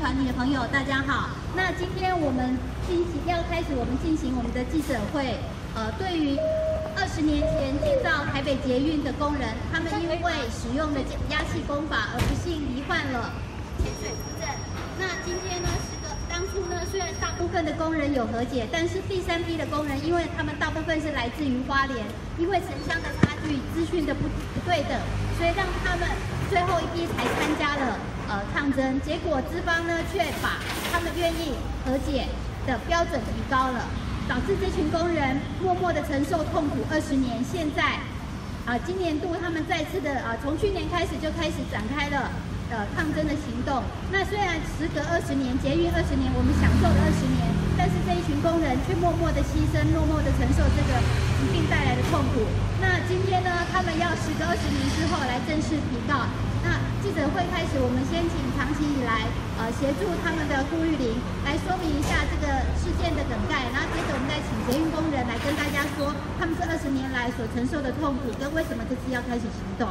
团体的朋友，大家好。那今天我们进行要开始我们进行我们的记者会。呃，对于二十年前建造台北捷运的工人，他们因为使用的压气功法而不幸罹患了潜水不症。那今天呢，是个当初呢，虽然大部分的工人有和解，但是第三批的工人，因为他们大部分是来自于花莲，因为城乡的差距、资讯的不不对等，所以让他们最后一批才参加了呃抗争。结果资方呢，却把他们愿意和解的标准提高了。导致这群工人默默的承受痛苦二十年，现在，啊，今年度他们再次的啊，从去年开始就开始展开了呃抗争的行动。那虽然时隔二十年，捷运二十年，我们享受了二十年，但是这一群工人却默默的牺牲，默默的承受这个疾病带来的痛苦。那今天呢，他们要时隔二十年之后来正式提告。记者会开始，我们先请长期以来呃协助他们的顾玉玲来说明一下这个事件的梗概，然后接着我们再请捷运工人来跟大家说他们这二十年来所承受的痛苦跟为什么这次要开始行动。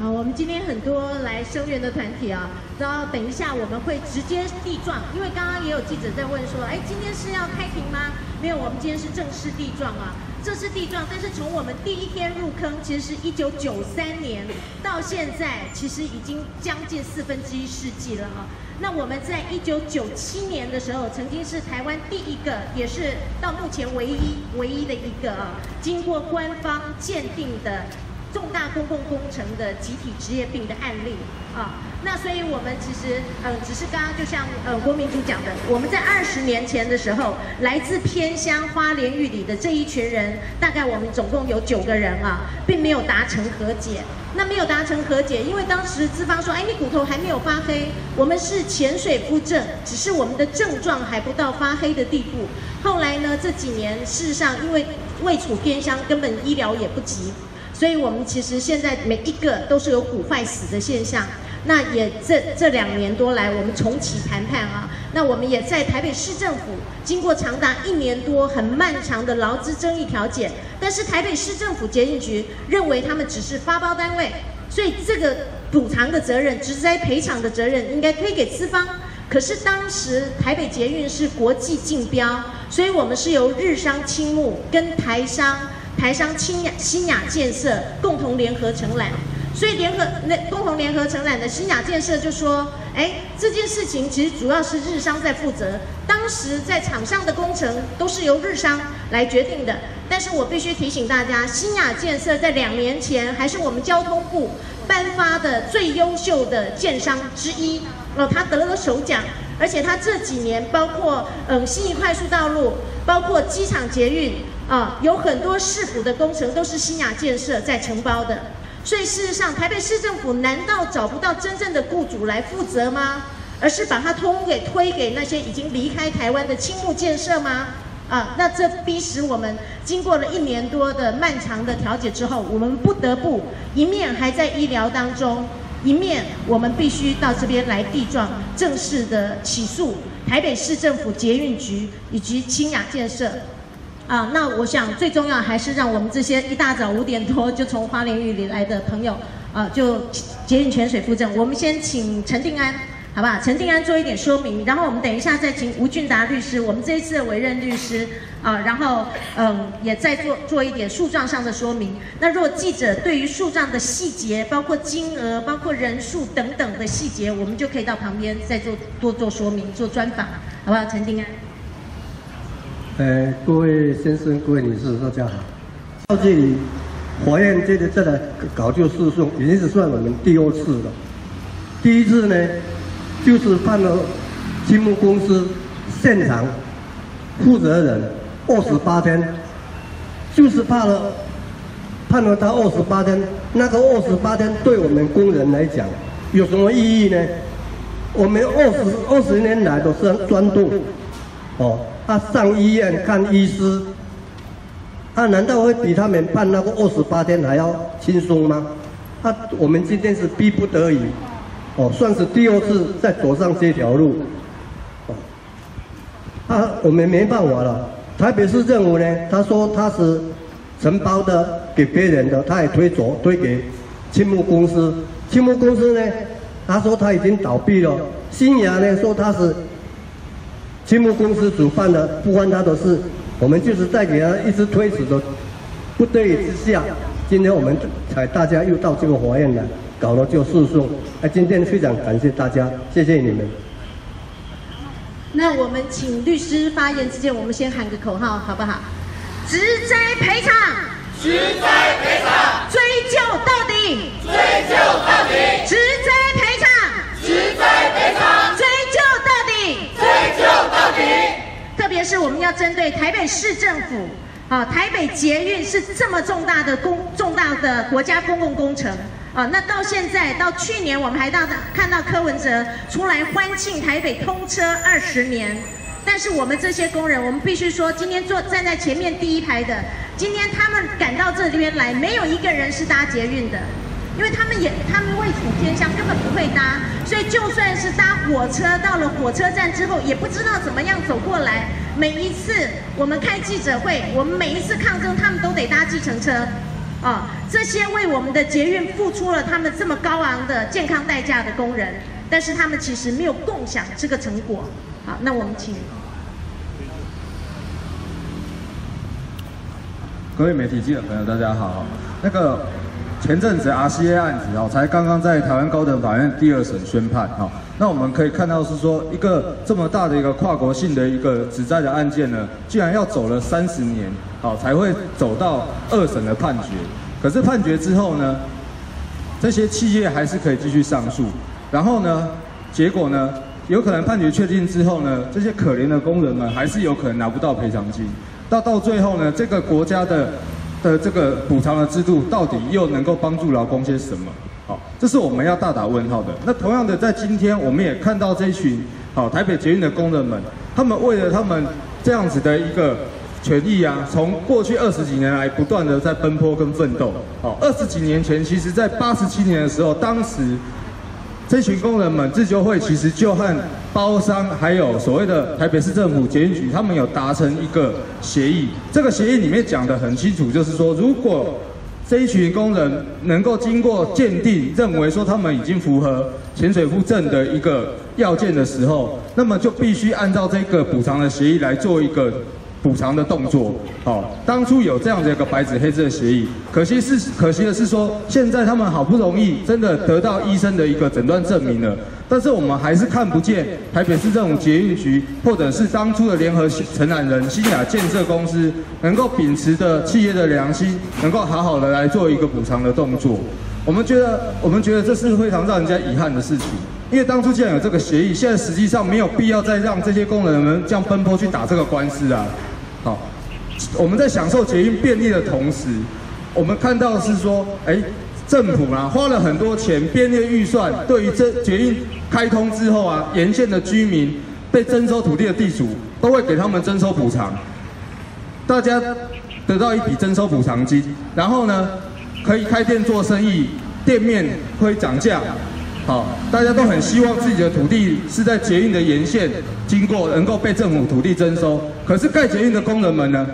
好，我们今天很多来声援的团体啊，然后等一下我们会直接地状，因为刚刚也有记者在问说，哎，今天是要开庭吗？没有，我们今天是正式地状啊。这是地状，但是从我们第一天入坑，其实是一九九三年到现在，其实已经将近四分之一世纪了啊。那我们在一九九七年的时候，曾经是台湾第一个，也是到目前唯一唯一的一个啊，经过官方鉴定的重大公共工程的集体职业病的案例啊。那所以，我们其实，嗯，只是刚刚就像，呃，郭明珠讲的，我们在二十年前的时候，来自偏乡花莲玉里的这一群人，大概我们总共有九个人啊，并没有达成和解。那没有达成和解，因为当时资方说，哎，你骨头还没有发黑，我们是潜水夫症，只是我们的症状还不到发黑的地步。后来呢，这几年事实上，因为位处偏乡，根本医疗也不及，所以我们其实现在每一个都是有骨坏死的现象。那也这这两年多来，我们重启谈判啊。那我们也在台北市政府经过长达一年多很漫长的劳资争议调解，但是台北市政府捷运局认为他们只是发包单位，所以这个补偿的责任、职灾赔偿的责任应该推给资方。可是当时台北捷运是国际竞标，所以我们是由日商青木跟台商台商清雅新雅建设共同联合承揽。所以联合那共同联合承揽的新雅建设就说，哎，这件事情其实主要是日商在负责，当时在场上的工程都是由日商来决定的。但是我必须提醒大家，新雅建设在两年前还是我们交通部颁发的最优秀的建商之一，哦，他得了首奖，而且他这几年包括嗯新义快速道路，包括机场捷运啊，有很多市府的工程都是新雅建设在承包的。所以事实上，台北市政府难道找不到真正的雇主来负责吗？而是把它通给推给那些已经离开台湾的青木建设吗？啊，那这逼使我们经过了一年多的漫长的调解之后，我们不得不一面还在医疗当中，一面我们必须到这边来地状正式的起诉台北市政府捷运局以及清雅建设。啊，那我想最重要还是让我们这些一大早五点多就从花莲玉里来的朋友，啊，就捷运泉水附证。我们先请陈定安，好不好？陈定安做一点说明，然后我们等一下再请吴俊达律师，我们这一次的委任律师，啊，然后嗯，也再做做一点诉状上的说明。那如果记者对于诉状的细节，包括金额、包括人数等等的细节，我们就可以到旁边再做多做说明、做专访，好不好？陈定安。呃，各位先生、各位女士，大家好。到这里，法院这个这个搞就诉讼，已经是算我们第二次了。第一次呢，就是判了金木公司现场负责人二十八天，就是判了判了他二十八天。那个二十八天对我们工人来讲有什么意义呢？我们二十二十年来都是钻洞，哦。他上医院看医师，他难道会比他们判那个二十八天还要轻松吗？他我们今天是逼不得已，哦，算是第二次再走上这条路，哦，啊，我们没办法了。台北市政府呢，他说他是承包的给别人的，他也推走推给青木公司。青木公司呢，他说他已经倒闭了。新芽呢说他是青木公司主办的，不关他的事，我们就是在给他一直推迟的不得已之下，今天我们才大家又到这个法院来，搞了就诉讼。哎，今天非常感谢大家，谢谢你们。那我们请律师发言之前，我们先喊个口号，好不好？直灾赔偿，直灾赔偿，追究到底，追究到底，直灾赔偿，直灾赔偿，特别是我们要针对台北市政府，啊，台北捷运是这么重大的公重大的国家公共工程。啊，那到现在到去年，我们还到看到柯文哲出来欢庆台北通车二十年，但是我们这些工人，我们必须说，今天坐站在前面第一排的，今天他们赶到这边来，没有一个人是搭捷运的，因为他们也他们位处偏乡，根本不会搭，所以就算是搭火车到了火车站之后，也不知道怎么样走过来。每一次我们开记者会，我们每一次抗争，他们都得搭计程车。啊，这些为我们的捷运付出了他们这么高昂的健康代价的工人，但是他们其实没有共享这个成果。好，那我们请各位媒体记者朋友，大家好。那个前阵子 RCA 案子哦，才刚刚在台湾高等法院第二审宣判哈。那我们可以看到是说，一个这么大的一个跨国性的一个指债的案件呢，竟然要走了三十年。好，才会走到二审的判决。可是判决之后呢，这些企业还是可以继续上诉。然后呢，结果呢，有可能判决确定之后呢，这些可怜的工人们还是有可能拿不到赔偿金。到到最后呢，这个国家的的这个补偿的制度到底又能够帮助劳工些什么？好，这是我们要大打问号的。那同样的，在今天我们也看到这群好台北捷运的工人们，他们为了他们这样子的一个。权益啊，从过去二十几年来不断的在奔波跟奋斗。好，二十几年前，其实在八十七年的时候，当时这群工人们自救会其实就和包商还有所谓的台北市政府捷运局，他们有达成一个协议。这个协议里面讲的很清楚，就是说，如果这一群工人能够经过鉴定，认为说他们已经符合潜水夫证的一个要件的时候，那么就必须按照这个补偿的协议来做一个。补偿的动作，好，当初有这样的一个白纸黑字的协议，可惜是可惜的是说，现在他们好不容易真的得到医生的一个诊断证明了，但是我们还是看不见台北市政府捷运局或者是当初的联合承揽人新雅建设公司能够秉持的企业的良心，能够好好的来做一个补偿的动作。我们觉得，我们觉得这是非常让人家遗憾的事情。因为当初既然有这个协议，现在实际上没有必要再让这些工人们这样奔波去打这个官司啊。好，我们在享受捷运便利的同时，我们看到是说，哎，政府啊花了很多钱，便利预算，对于这捷运开通之后啊，沿线的居民被征收土地的地主，都会给他们征收补偿，大家得到一笔征收补偿金，然后呢，可以开店做生意，店面会涨价。好，大家都很希望自己的土地是在捷运的沿线经过，能够被政府土地征收。可是盖捷运的工人们呢？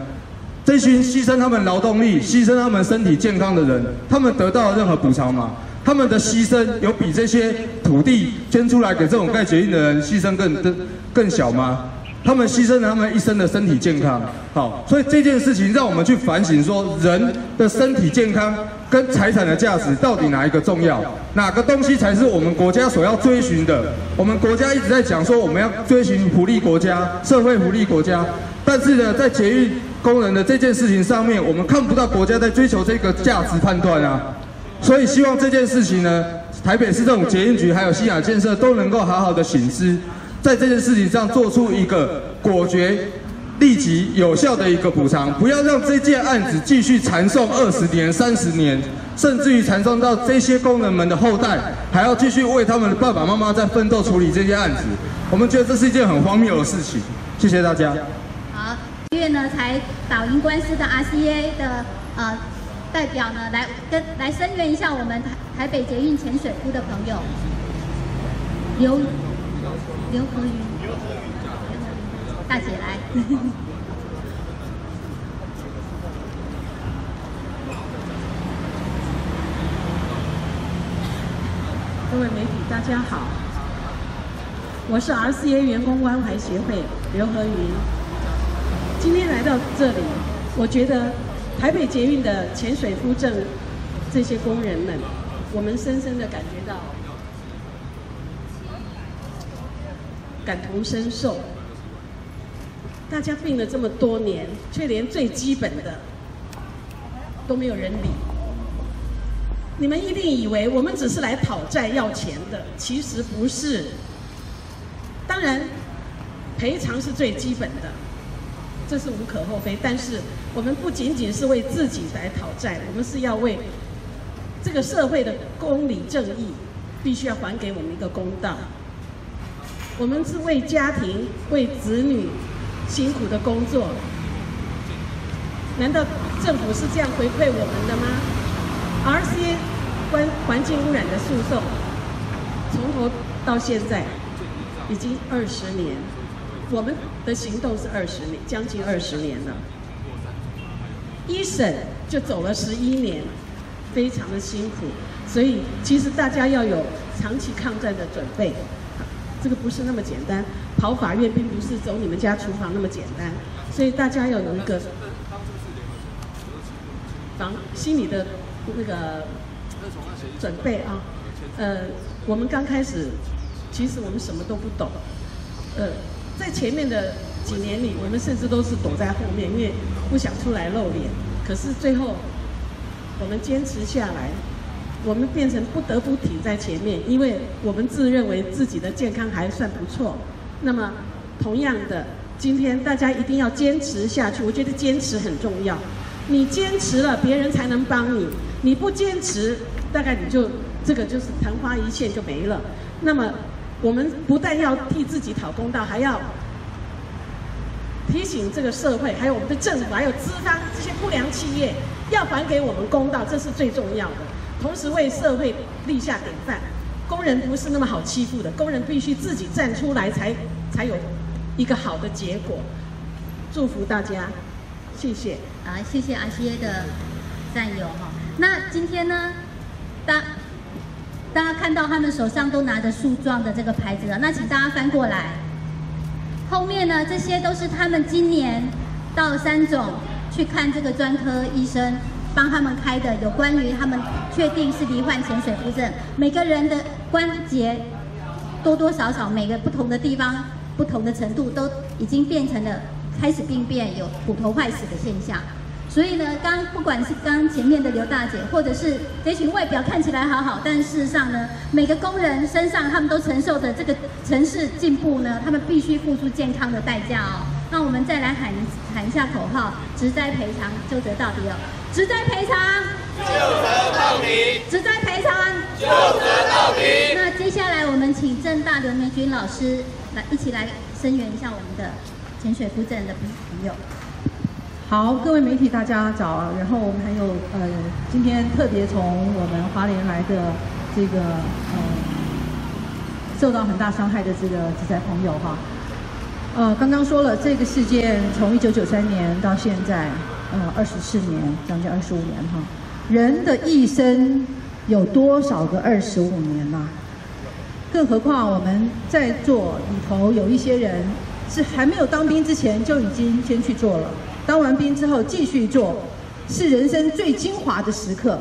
这群牺牲他们劳动力、牺牲他们身体健康的人，他们得到了任何补偿吗？他们的牺牲有比这些土地捐出来给这种盖捷运的人牺牲更更更小吗？他们牺牲了他们一生的身体健康，好，所以这件事情让我们去反省，说人的身体健康跟财产的价值到底哪一个重要？哪个东西才是我们国家所要追寻的？我们国家一直在讲说我们要追寻福利国家、社会福利国家，但是呢，在捷运工人的这件事情上面，我们看不到国家在追求这个价值判断啊。所以希望这件事情呢，台北市政府捷运局还有西雅建设都能够好好的醒思。在这件事情上做出一个果决、立即有效的一个补偿，不要让这件案子继续缠送二十年、三十年，甚至于缠送到这些工人们的后代，还要继续为他们的爸爸妈妈在奋斗处理这些案子。我们觉得这是一件很荒谬的事情。谢谢大家。好，月呢才打赢官司的 RCA 的呃代表呢，来跟来声援一下我们台台北捷运浅水库的朋友，刘。刘和云，大姐来。各位媒体，大家好。我是 RCA 员工关怀协会刘和云。今天来到这里，我觉得台北捷运的浅水夫镇这些工人们，我们深深的感觉到感同身受。大家病了这么多年，却连最基本的都没有人理。你们一定以为我们只是来讨债要钱的，其实不是。当然，赔偿是最基本的，这是无可厚非。但是，我们不仅仅是为自己来讨债，我们是要为这个社会的公理正义，必须要还给我们一个公道。我们是为家庭、为子女辛苦的工作，难道政府是这样回馈我们的吗？RCA 关环境污染的诉讼，从头到现在。已经二十年，我们的行动是二十年，将近二十年了。一审就走了十一年，非常的辛苦。所以其实大家要有长期抗战的准备，这个不是那么简单。跑法院并不是走你们家厨房那么简单，所以大家要有一个防心理的那个准备啊。呃，我们刚开始。其实我们什么都不懂，呃，在前面的几年里，我们甚至都是躲在后面，因为不想出来露脸。可是最后，我们坚持下来，我们变成不得不挺在前面，因为我们自认为自己的健康还算不错。那么，同样的，今天大家一定要坚持下去。我觉得坚持很重要，你坚持了，别人才能帮你；你不坚持，大概你就这个就是昙花一现就没了。那么。我们不但要替自己讨公道，还要提醒这个社会，还有我们的政府，还有资方这些不良企业，要还给我们公道，这是最重要的。同时为社会立下典范，工人不是那么好欺负的，工人必须自己站出来，才才有一个好的结果。祝福大家，谢谢。啊，谢谢阿西的战友哈。那今天呢，大。大家看到他们手上都拿着树状的这个牌子了，那请大家翻过来。后面呢，这些都是他们今年到三总去看这个专科医生帮他们开的，有关于他们确定是罹患潜水夫症，每个人的关节多多少少每个不同的地方不同的程度都已经变成了开始病变，有骨头坏死的现象。所以呢，刚不管是刚前面的刘大姐，或者是这群外表看起来好好，但事实上呢，每个工人身上他们都承受着这个城市进步呢，他们必须付出健康的代价哦。那我们再来喊喊一下口号：职灾赔偿，就责到底哦！职灾赔偿，就责到底；职灾赔偿，就责到底。那接下来我们请正大刘明君老师来一起来声援一下我们的潜水扶正的朋友。好，各位媒体大家早。然后我们还有呃，今天特别从我们华联来的这个呃，受到很大伤害的这个职灾朋友哈。呃，刚刚说了这个事件从一九九三年到现在，呃，二十四年，将近二十五年哈。人的一生有多少个二十五年呢？更何况我们在座里头有一些人是还没有当兵之前就已经先去做了。当完兵之后继续做，是人生最精华的时刻。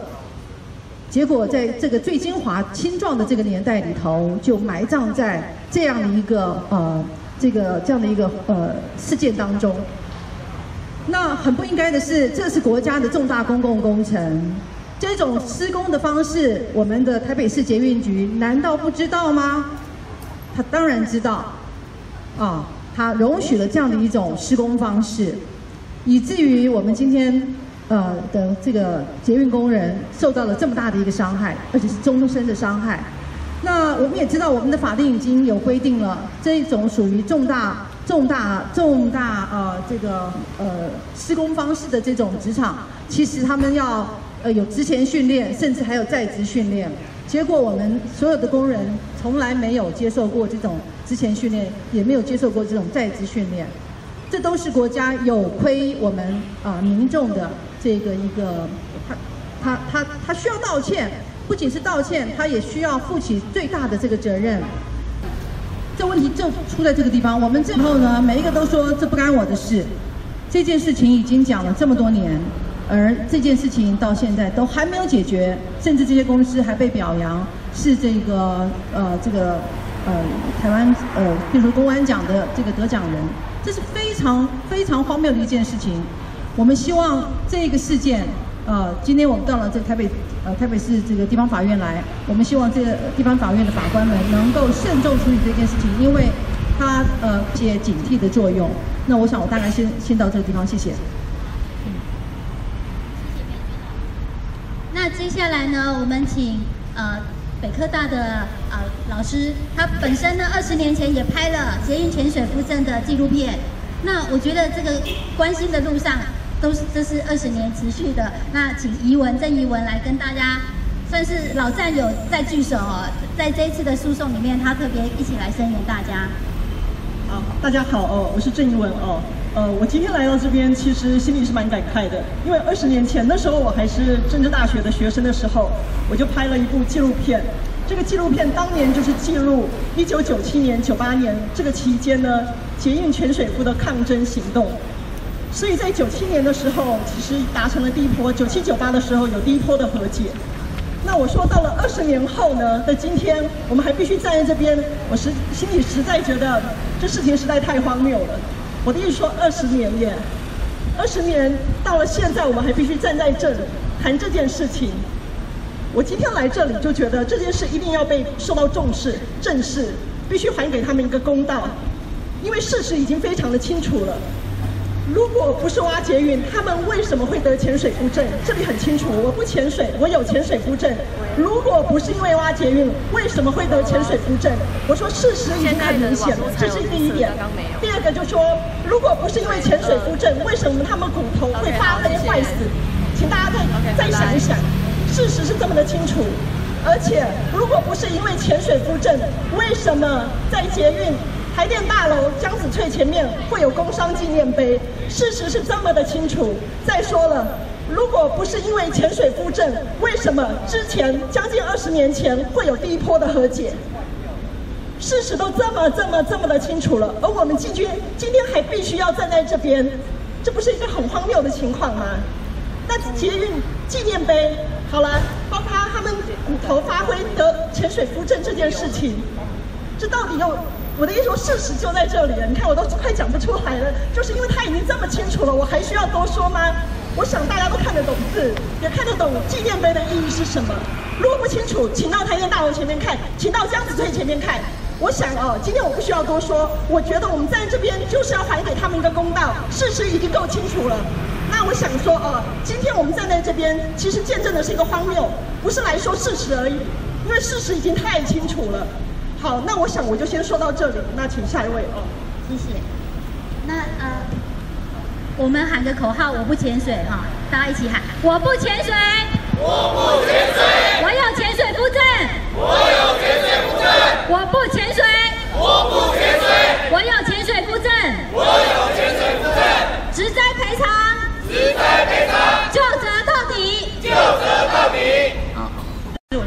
结果在这个最精华、青壮的这个年代里头，就埋葬在这样的一个呃，这个这样的一个呃事件当中。那很不应该的是，这是国家的重大公共工程，这种施工的方式，我们的台北市捷运局难道不知道吗？他当然知道，啊，他容许了这样的一种施工方式。以至于我们今天，呃的这个捷运工人受到了这么大的一个伤害，而且是终身的伤害。那我们也知道，我们的法定已经有规定了，这一种属于重大、重大、重大呃这个呃施工方式的这种职场，其实他们要呃有职前训练，甚至还有在职训练。结果我们所有的工人从来没有接受过这种职前训练，也没有接受过这种在职训练。这都是国家有亏我们啊民众的这个一个，他他他他需要道歉，不仅是道歉，他也需要负起最大的这个责任。这问题就出在这个地方。我们之后呢，每一个都说这不干我的事，这件事情已经讲了这么多年，而这件事情到现在都还没有解决，甚至这些公司还被表扬是这个呃这个呃台湾呃，比如说公安奖的这个得奖人，这是非常非常荒谬的一件事情。我们希望这个事件。呃，今天我们到了这台北，呃，台北市这个地方法院来，我们希望这个地方法院的法官们能够慎重处理这件事情，因为它呃起警惕的作用。那我想我大概先先到这个地方，谢谢。嗯，谢谢那接下来呢，我们请呃北科大的呃老师，他本身呢二十年前也拍了捷运潜水夫证的纪录片。那我觉得这个关心的路上。都是这是二十年持续的，那请怡文郑怡文来跟大家算是老战友再聚首哦，在这一次的诉讼里面，他特别一起来声援大家。好，大家好哦，我是郑怡文哦，呃，我今天来到这边，其实心里是蛮感慨的，因为二十年前那时候我还是政治大学的学生的时候，我就拍了一部纪录片，这个纪录片当年就是记录一九九七年、九八年这个期间呢，捷运泉水库的抗争行动。所以在九七年的时候，其实达成了第一波；九七九八的时候有第一波的和解。那我说到了二十年后呢的今天，我们还必须站在这边，我实心里实在觉得这事情实在太荒谬了。我的意思说，二十年耶，二十年到了现在，我们还必须站在这里谈这件事情。我今天来这里就觉得这件事一定要被受到重视、正视，必须还给他们一个公道，因为事实已经非常的清楚了。如果不是挖捷运，他们为什么会得潜水夫症？这里很清楚，我不潜水，我有潜水夫症。如果不是因为挖捷运，为什么会得潜水夫症？我说事实已经很明显了，这是第一点。第二个就说，如果不是因为潜水夫症，为什么他们骨头会发黑坏死？请大家再再想一想，事实是这么的清楚。而且，如果不是因为潜水夫症，为什么在捷运？台电大楼江子翠前面会有工商纪念碑，事实是这么的清楚。再说了，如果不是因为潜水夫证，为什么之前将近二十年前会有第一波的和解？事实都这么这么这么的清楚了，而我们季军今天还必须要站在这边，这不是一个很荒谬的情况吗？那捷运纪念碑，好了，包括他们骨头发挥得潜水夫证这件事情，这到底又？我的意思说，事实就在这里了。你看，我都快讲不出来了，就是因为他已经这么清楚了，我还需要多说吗？我想大家都看得懂字，也看得懂纪念碑的意义是什么。如果不清楚，请到台电大楼前面看，请到江子翠前面看。我想哦，今天我不需要多说，我觉得我们站在这边就是要还给他们一个公道，事实已经够清楚了。那我想说哦，今天我们站在这边，其实见证的是一个荒谬，不是来说事实而已，因为事实已经太清楚了。好，那我想我就先说到这里。那请下一位哦，谢谢。那呃，我们喊个口号，我不潜水哈，大家一起喊，我不潜水，我不潜水，我有潜水夫证，我有潜水夫证，我不潜水，我不潜水，我有潜水夫证，我有潜水夫证，职灾赔偿，直灾赔偿，就责到底，就责到底。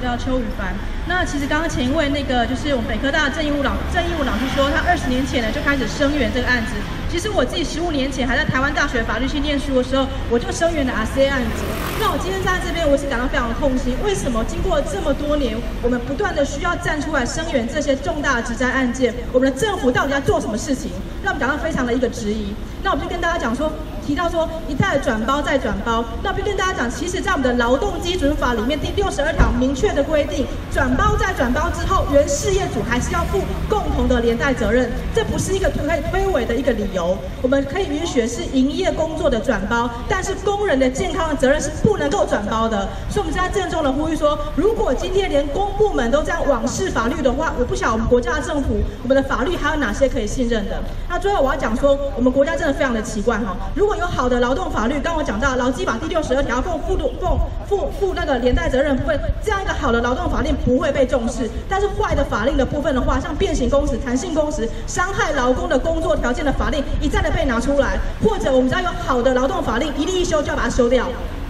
叫邱宇凡。那其实刚刚前一位那个就是我们北科大的郑义武老郑义武老师说，他二十年前呢就开始声援这个案子。其实我自己十五年前还在台湾大学法律系念书的时候，我就声援了 RCA 案子。那我今天站在这边，我是感到非常的痛心。为什么经过这么多年，我们不断的需要站出来声援这些重大的职灾案件，我们的政府到底在做什么事情？让我们感到非常的一个质疑。那我们就跟大家讲说。提到说一再转包再转包，那不跟大家讲，其实在我们的劳动基准法里面第六十二条明确的规定，转包再转包之后，原事业主还是要负共同的连带责任，这不是一个可以推诿的一个理由。我们可以允许是营业工作的转包，但是工人的健康的责任是不能够转包的。所以我们现在郑重的呼吁说，如果今天连公部门都这样往事法律的话，我不晓得我们国家的政府，我们的法律还有哪些可以信任的？那最后我要讲说，我们国家真的非常的奇怪哈，如果有好的劳动法律，刚我讲到劳基法第六十二条，共负负负负那个连带责任部分，这样一个好的劳动法令不会被重视。但是坏的法令的部分的话，像变形工时、弹性工时、伤害劳工的工作条件的法令，一再的被拿出来，或者我们只要有好的劳动法令，一例一修就要把它修掉。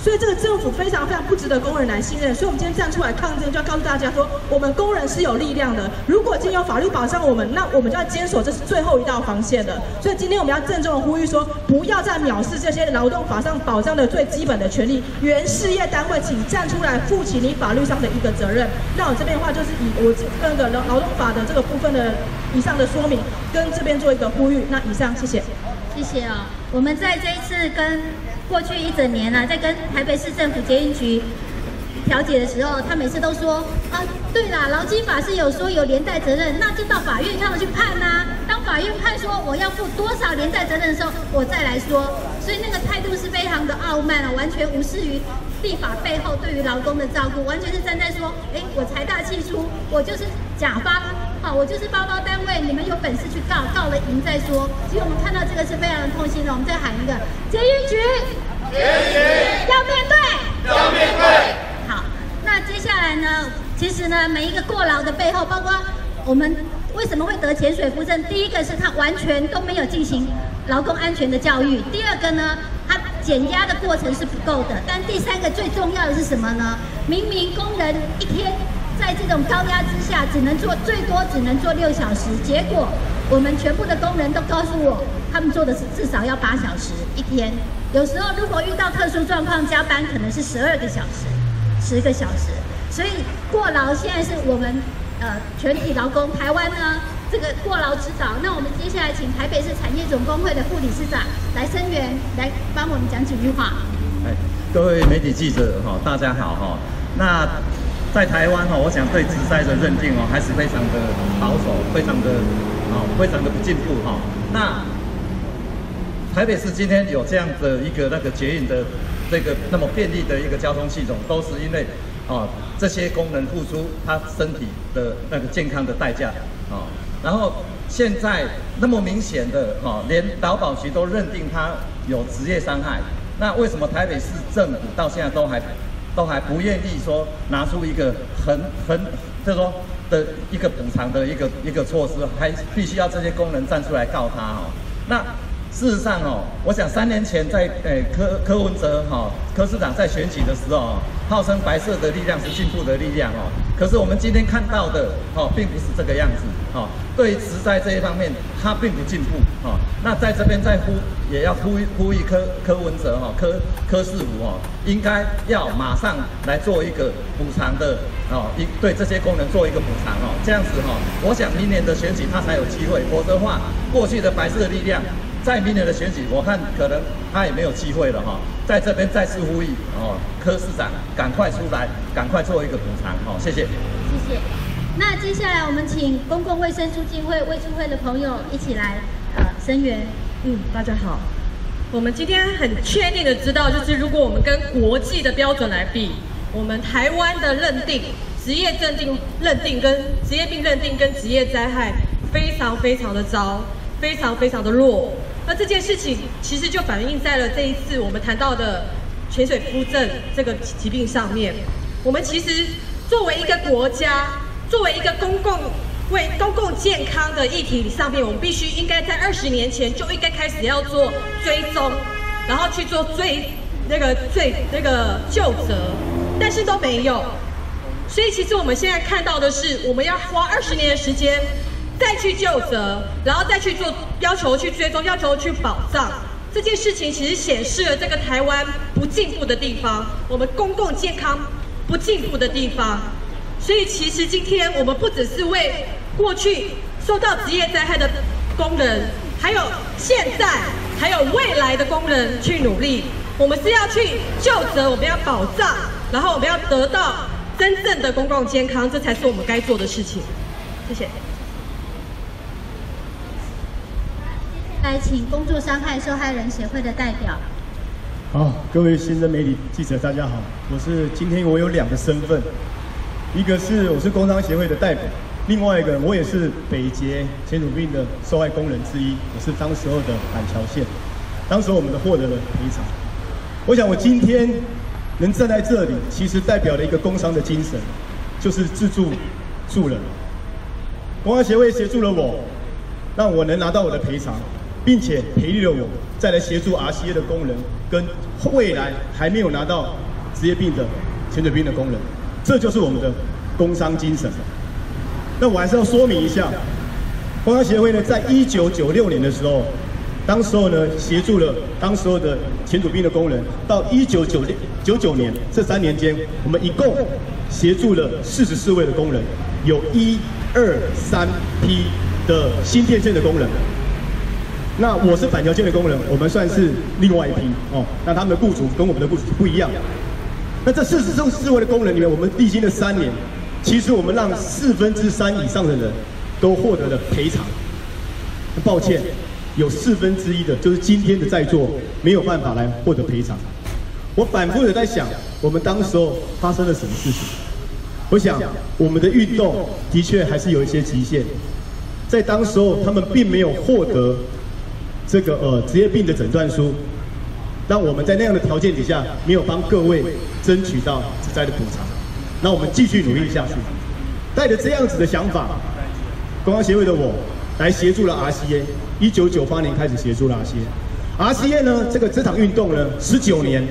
所以这个政府非常非常不值得工人来信任。所以我们今天站出来抗争，就要告诉大家说，我们工人是有力量的。如果今天有法律保障我们，那我们就要坚守，这是最后一道防线的。所以今天我们要郑重的呼吁说，不要再藐视这些劳动法上保障的最基本的权利。原事业单位，请站出来负起你法律上的一个责任。那我这边的话，就是以我那个劳劳动法的这个部分的以上的说明，跟这边做一个呼吁。那以上，谢谢。谢谢啊！我们在这一次跟过去一整年啊，在跟台北市政府捷运局调解的时候，他每次都说啊，对啦，劳基法是有说有连带责任，那就到法院让他去判呐。当法院判说我要负多少连带责任的时候，我再来说。所以那个态度是非常的傲慢啊，完全无视于立法背后对于劳工的照顾，完全是站在说，哎，我财大气粗，我就是甲方。好，我就是包包单位，你们有本事去告，告了赢再说。其实我们看到这个是非常的痛心的，我们再喊一个捷运局，要面对，要面对。好，那接下来呢？其实呢，每一个过劳的背后，包括我们为什么会得潜水夫症？第一个是他完全都没有进行劳工安全的教育；第二个呢，他减压的过程是不够的；但第三个最重要的是什么呢？明明工人一天。在这种高压之下，只能做最多只能做六小时。结果我们全部的工人都告诉我，他们做的是至少要八小时一天。有时候如果遇到特殊状况加班，可能是十二个小时、十个小时。所以过劳现在是我们呃全体劳工台湾呢这个过劳指导。那我们接下来请台北市产业总工会的副理事长来声援，来帮我们讲几句话。哎，各位媒体记者哈，大家好哈。那在台湾哈，我想对职灾的认定哦，还是非常的保守，非常的啊，非常的不进步哈。那台北市今天有这样的一个那个捷运的这个那么便利的一个交通系统，都是因为啊这些工人付出他身体的那个健康的代价啊。然后现在那么明显的哈，连劳保局都认定他有职业伤害，那为什么台北市政府到现在都还？都还不愿意说拿出一个很很，就是说的一个补偿的一个一个措施，还必须要这些工人站出来告他哦。那事实上哦，我想三年前在诶柯柯文哲哈柯市长在选举的时候哦，号称白色的力量是进步的力量哦。可是我们今天看到的哦，并不是这个样子哦。对于实在这一方面，他并不进步哦。那在这边再呼，也要呼呼吁柯柯文哲哈柯柯市府哦，应该要马上来做一个补偿的哦，一对这些功能做一个补偿哦。这样子哈，我想明年的选举他才有机会，否则的话过去的白色力量。在明年的选举，我看可能他也没有机会了哈。在这边再次呼吁哦，柯市长赶快出来，赶快做一个补偿哦，谢谢。谢谢。那接下来我们请公共卫生促进会卫促会的朋友一起来呃声援。嗯，大家好。我们今天很确定的知道，就是如果我们跟国际的标准来比，我们台湾的认定职业认定认定跟职业病认定跟职业灾害非常非常的糟，非常非常的弱。那这件事情其实就反映在了这一次我们谈到的潜水夫症这个疾病上面。我们其实作为一个国家，作为一个公共为公共健康的议题上面，我们必须应该在二十年前就应该开始要做追踪，然后去做最那个最那个救责，但是都没有。所以其实我们现在看到的是，我们要花二十年的时间。再去就责，然后再去做要求去追踪，要求去保障这件事情，其实显示了这个台湾不进步的地方，我们公共健康不进步的地方。所以其实今天我们不只是为过去受到职业灾害的工人，还有现在还有未来的工人去努力。我们是要去就责，我们要保障，然后我们要得到真正的公共健康，这才是我们该做的事情。谢谢。来，请工作伤害受害人协会的代表。好，各位新闻媒体记者，大家好，我是今天我有两个身份，一个是我是工商协会的代表，另外一个我也是北捷潜水病的受害工人之一，我是当时候的板桥县，当时我们的获得了赔偿。我想我今天能站在这里，其实代表了一个工商的精神，就是自助助人。工商协会协助了我，让我能拿到我的赔偿。并且培育了我，再来协助 RCA 的工人跟未来还没有拿到职业病的潜水兵的工人，这就是我们的工商精神。那我还是要说明一下，工商协会呢，在一九九六年的时候，当时候呢协助了当时候的潜水兵的工人，到一九九六九九年这三年间，我们一共协助了四十四位的工人，有一二三批的新电线的工人。那我是板桥线的工人，我们算是另外一批哦。那他们的雇主跟我们的雇主是不一样。那这四十四位的工人里面，我们历经了三年，其实我们让四分之三以上的人都获得了赔偿。抱歉，有四分之一的，就是今天的在座没有办法来获得赔偿。我反复的在想，我们当时候发生了什么事情？我想，我们的运动的确还是有一些极限。在当时候，他们并没有获得。这个呃职业病的诊断书，让我们在那样的条件底下没有帮各位争取到职灾的补偿，那我们继续努力下去，带着这样子的想法，公安协会的我来协助了 RCA，一九九八年开始协助了 RCA，RCA 呢这个这场运动呢十九年，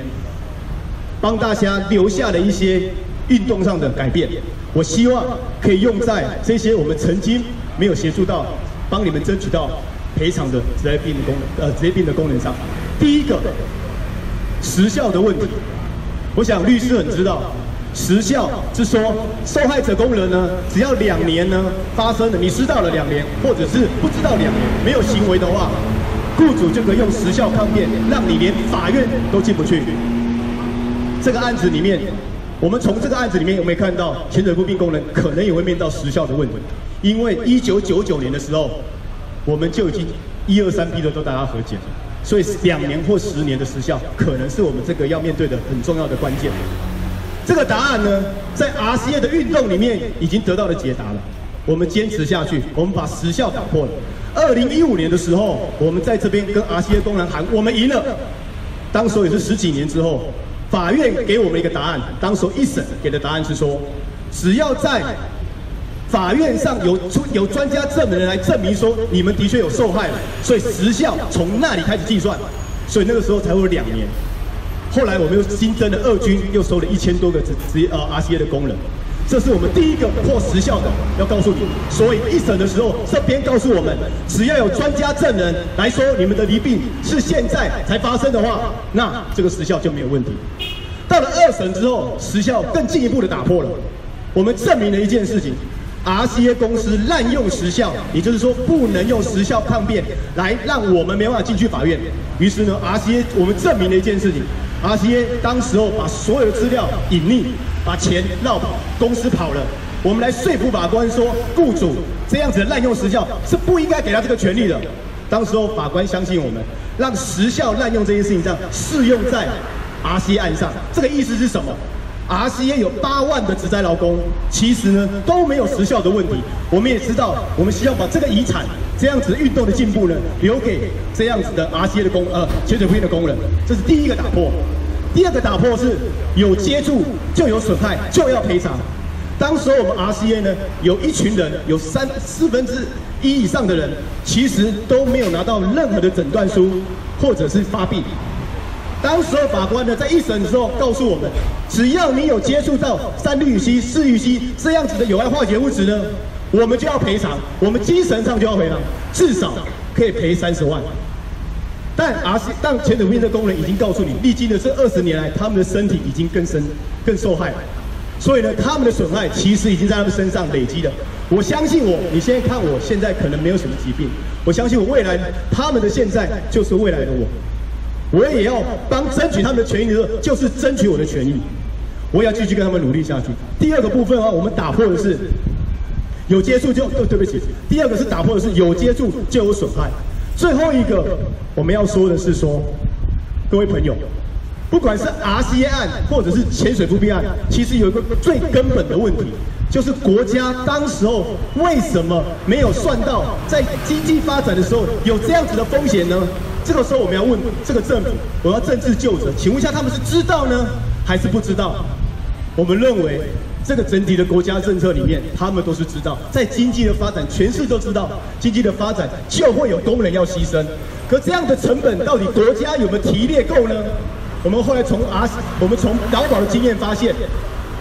帮大家留下了一些运动上的改变，我希望可以用在这些我们曾经没有协助到，帮你们争取到。赔偿的职业病的功能，呃，职业病的功能上，第一个时效的问题，我想律师很知道，时效是说受害者工人呢，只要两年呢发生了，你知道了两年，或者是不知道两年没有行为的话，雇主就可以用时效抗辩，让你连法院都进不去。这个案子里面，我们从这个案子里面有没有看到潜水病工人可能也会面到时效的问题？因为一九九九年的时候。我们就已经一二三批的都大家和解了，所以两年或十年的时效，可能是我们这个要面对的很重要的关键。这个答案呢，在 RCA 的运动里面已经得到了解答了。我们坚持下去，我们把时效打破了。二零一五年的时候，我们在这边跟 RCA 工人喊，我们赢了。当时也是十几年之后，法院给我们一个答案。当时一审给的答案是说，只要在法院上有出有专家证人来证明说你们的确有受害了，所以时效从那里开始计算，所以那个时候才会有两年。后来我们又新增了二军，又收了一千多个职职呃 RCA 的工人，这是我们第一个破时效的。要告诉你，所以一审的时候这边告诉我们，只要有专家证人来说你们的离病是现在才发生的话，那这个时效就没有问题。到了二审之后，时效更进一步的打破了，我们证明了一件事情。RCA 公司滥用时效，也就是说不能用时效抗辩来让我们没办法进去法院。于是呢，RCA 我们证明了一件事情：RCA 当时候把所有的资料隐匿，把钱绕跑，公司跑了。我们来说服法官说，雇主这样子滥用时效是不应该给他这个权利的。当时候法官相信我们，让时效滥用这件事情上适用在 RCA 案上。这个意思是什么？RCA 有八万的职灾劳工，其实呢都没有时效的问题。我们也知道，我们需要把这个遗产，这样子运动的进步呢，留给这样子的 RCA 的工呃潜水员的工人。这是第一个打破。第二个打破是有接触就有损害就要赔偿。当时我们 RCA 呢有一群人，有三四分之一以上的人，其实都没有拿到任何的诊断书或者是发病。当时候法官呢，在一审的时候告诉我们，只要你有接触到三氯乙烯、四氯乙烯这样子的有害化学物质呢，我们就要赔偿，我们精神上就要赔偿，至少可以赔三十万。但 R C 但潜水兵的工人已经告诉你，历经的这二十年来，他们的身体已经更深、更受害，所以呢，他们的损害其实已经在他们身上累积了。我相信我，你现在看我现在可能没有什么疾病，我相信我未来他们的现在就是未来的我。我也要帮争取他们的权益的时候，就是争取我的权益。我也要继续跟他们努力下去。第二个部分啊，我们打破的是有接触就对对不起。第二个是打破的是有接触就有损害。最后一个我们要说的是说，各位朋友，不管是 RCA 案或者是潜水伏兵案，其实有一个最根本的问题，就是国家当时候为什么没有算到在经济发展的时候有这样子的风险呢？这个时候我们要问这个政府，我要政治救责，请问一下他们是知道呢，还是不知道？我们认为这个整体的国家政策里面，他们都是知道，在经济的发展，全市都知道，经济的发展就会有工人要牺牲，可这样的成本到底国家有没有提列够呢？我们后来从 R，我们从劳保的经验发现，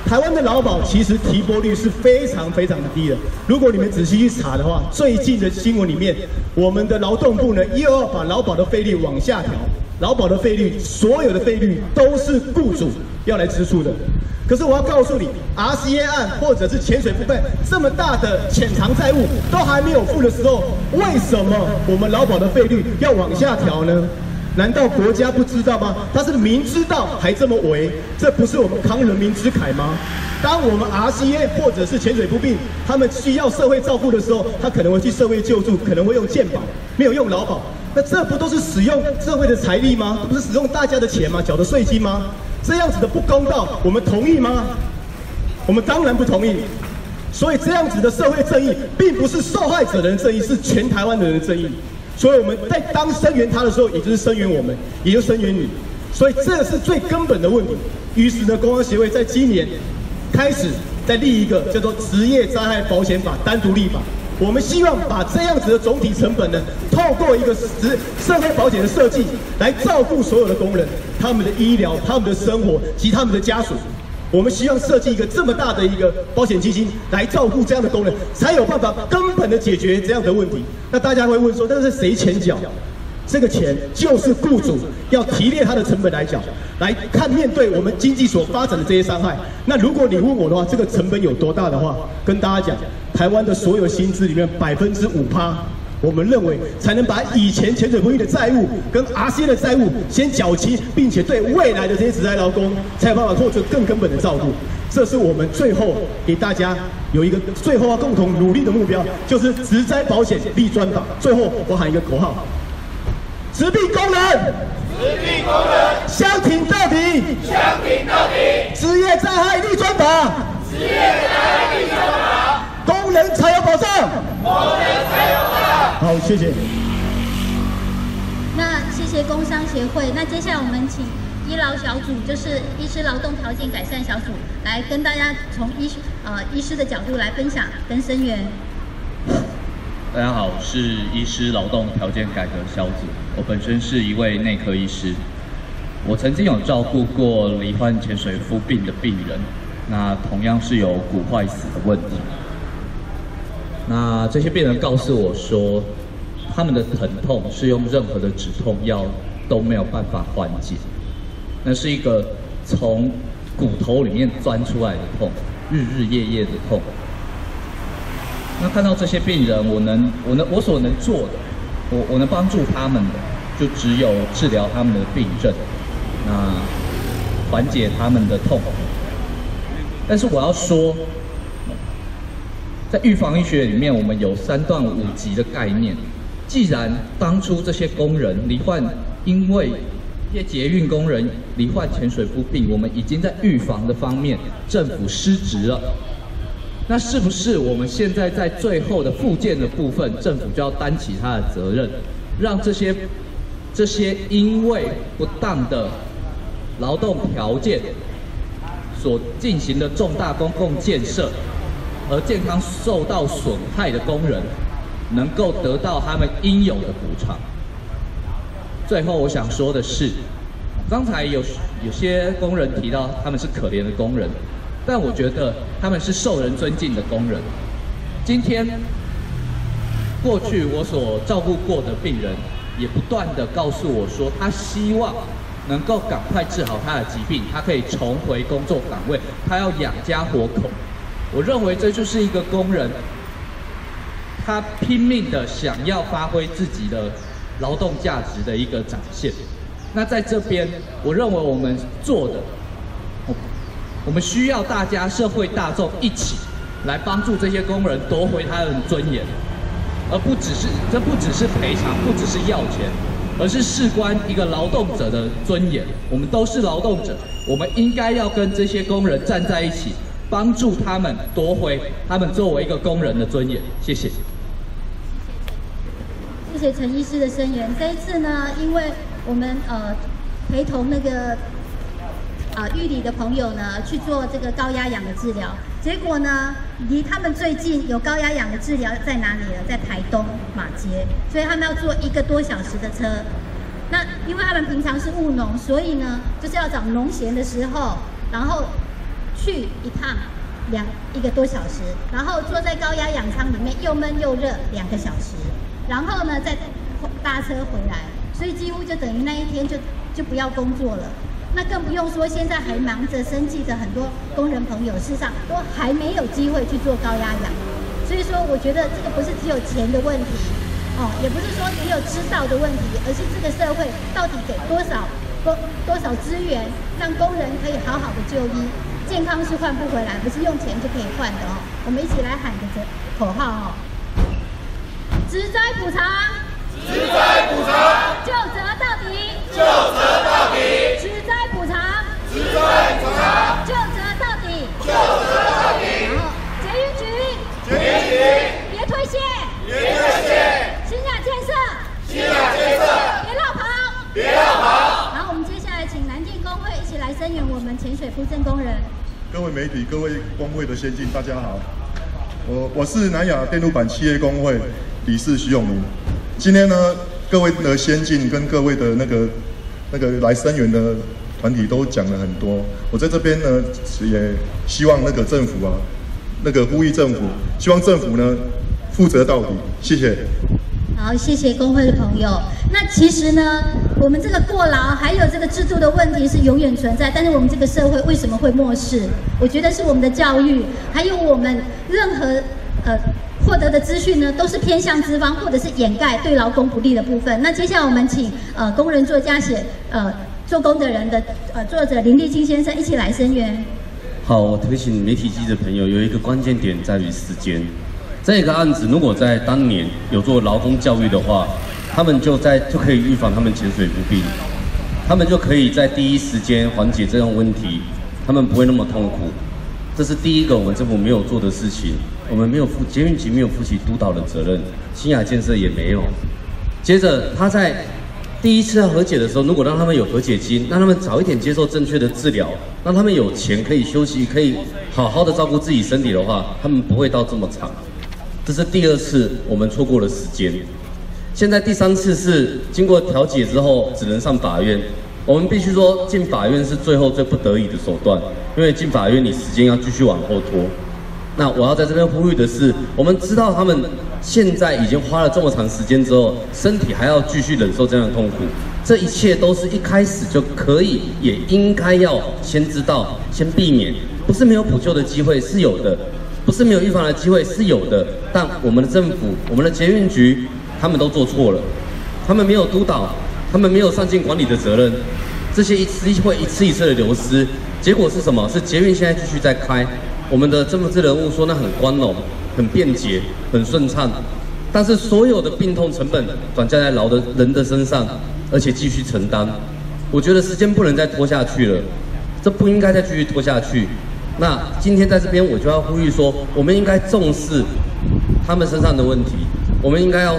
台湾的劳保其实提拨率是非常非常的低的。如果你们仔细去查的话，最近的新闻里面，我们的劳动部呢又要把劳保的费率往下调，劳保的费率，所有的费率都是雇主要来支出的。可是我要告诉你，RCA 案或者是潜水部分这么大的潜藏债务都还没有付的时候，为什么我们劳保的费率要往下调呢？难道国家不知道吗？他是明知道还这么为，这不是我们康人民之慨吗？当我们 RCA 或者是潜水不病，他们需要社会照顾的时候，他可能会去社会救助，可能会用健保，没有用劳保。那这不都是使用社会的财力吗？不是使用大家的钱吗？缴的税金吗？这样子的不公道，我们同意吗？我们当然不同意。所以这样子的社会正义，并不是受害者的正义，是全台湾的人的正义。所以我们在当声援他的时候，也就是声援我们，也就声援你。所以这是最根本的问题。于是呢，工商协会在今年开始在立一个叫做职业灾害保险法单独立法。我们希望把这样子的总体成本呢，透过一个职社会保险的设计，来照顾所有的工人，他们的医疗、他们的生活及他们的家属。我们希望设计一个这么大的一个保险基金，来照顾这样的工人，才有办法根本的解决这样的问题。那大家会问说，那是谁钱缴？这个钱就是雇主要提炼他的成本来缴，来看面对我们经济所发展的这些伤害。那如果你问我的话，这个成本有多大的话，跟大家讲，台湾的所有薪资里面百分之五趴，我们认为才能把以前潜水不易的债务跟 RC 的债务先缴清，并且对未来的这些职灾劳工才有办法做出更根本的照顾。这是我们最后给大家有一个最后要共同努力的目标，就是职灾保险立专法。最后我喊一个口号。直臂工人，直臂工人，相挺到底，相挺到底，职业灾害立专法，职业灾害立专法，人才有保障，工人才有保障。好，谢谢。那谢谢工商协会。那接下来我们请医疗小组，就是医师劳动条件改善小组，来跟大家从医呃医师的角度来分享跟声援。大家好，我是医师劳动条件改革小组。我本身是一位内科医师，我曾经有照顾过罹患潜水夫病的病人，那同样是有骨坏死的问题。那这些病人告诉我说，他们的疼痛是用任何的止痛药都没有办法缓解，那是一个从骨头里面钻出来的痛，日日夜夜的痛。那看到这些病人，我能我能我所能做的，我我能帮助他们的，就只有治疗他们的病症，那缓解他们的痛。但是我要说，在预防医学里面，我们有三段五级的概念。既然当初这些工人罹患，因为一些捷运工人罹患潜水夫病，我们已经在预防的方面政府失职了。那是不是我们现在在最后的附件的部分，政府就要担起他的责任，让这些这些因为不当的劳动条件所进行的重大公共建设而健康受到损害的工人，能够得到他们应有的补偿？最后我想说的是，刚才有有些工人提到他们是可怜的工人。但我觉得他们是受人尊敬的工人。今天，过去我所照顾过的病人，也不断的告诉我说，他希望能够赶快治好他的疾病，他可以重回工作岗位，他要养家活口。我认为这就是一个工人，他拼命的想要发挥自己的劳动价值的一个展现。那在这边，我认为我们做的。我们需要大家社会大众一起来帮助这些工人夺回他的尊严，而不只是这不只是赔偿，不只是要钱，而是事关一个劳动者的尊严。我们都是劳动者，我们应该要跟这些工人站在一起，帮助他们夺回他们作为一个工人的尊严。谢谢。谢谢。陈医师的声援。这一次呢，因为我们呃陪同那个。啊玉里的朋友呢去做这个高压氧的治疗，结果呢离他们最近有高压氧的治疗在哪里了？在台东马街，所以他们要坐一个多小时的车。那因为他们平常是务农，所以呢就是要找农闲的时候，然后去一趟两一个多小时，然后坐在高压氧舱里面又闷又热两个小时，然后呢再搭车回来，所以几乎就等于那一天就就不要工作了。那更不用说现在还忙着生计的很多工人朋友，事实上都还没有机会去做高压氧。所以说，我觉得这个不是只有钱的问题，哦，也不是说只有知道的问题，而是这个社会到底给多少工多少资源，让工人可以好好的就医。健康是换不回来，不是用钱就可以换的哦。我们一起来喊个口号哦：职灾补偿，职灾补偿，就责到底，就责到底，职灾补偿，职灾补偿，就责到底，就责到底。然后捷运局，捷运局，别推卸，别推卸，新雅建设，新雅建设，别绕跑，别绕跑。然后我们接下来请南建工会一起来声援我们潜水铺正工人。各位媒体、各位工会的先进，大家好，我我是南亚电路板企业工会理事徐永明。今天呢，各位的先进跟各位的那个那个来声援的团体都讲了很多，我在这边呢也希望那个政府啊，那个呼吁政府，希望政府呢负责到底，谢谢。好，谢谢工会的朋友。那其实呢，我们这个过劳还有这个制度的问题是永远存在，但是我们这个社会为什么会漠视？我觉得是我们的教育，还有我们任何呃获得的资讯呢，都是偏向资方或者是掩盖对劳工不利的部分。那接下来我们请呃工人作家写呃做工的人的呃作者林立清先生一起来声援。好，我提醒媒体记者朋友，有一个关键点在于时间。这个案子如果在当年有做劳工教育的话，他们就在就可以预防他们潜水不病，他们就可以在第一时间缓解这种问题，他们不会那么痛苦。这是第一个我们政府没有做的事情，我们没有负捷运局没有负起督导的责任，新雅建设也没有。接着他在第一次要和解的时候，如果让他们有和解金，让他们早一点接受正确的治疗，让他们有钱可以休息，可以好好的照顾自己身体的话，他们不会到这么长。这是第二次我们错过了时间，现在第三次是经过调解之后只能上法院。我们必须说进法院是最后最不得已的手段，因为进法院你时间要继续往后拖。那我要在这边呼吁的是，我们知道他们现在已经花了这么长时间之后，身体还要继续忍受这样的痛苦，这一切都是一开始就可以也应该要先知道、先避免，不是没有补救的机会，是有的。不是没有预防的机会，是有的。但我们的政府、我们的捷运局，他们都做错了，他们没有督导，他们没有上进管理的责任，这些一次会一次一次的流失，结果是什么？是捷运现在继续在开，我们的政治人物说那很光荣、很便捷、很顺畅，但是所有的病痛成本转嫁在劳的人的身上，而且继续承担。我觉得时间不能再拖下去了，这不应该再继续拖下去。那今天在这边，我就要呼吁说，我们应该重视他们身上的问题。我们应该要，